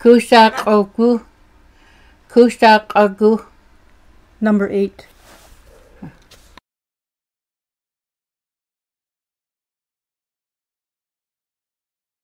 Kusaqoku. Kusaqagu. Number eight.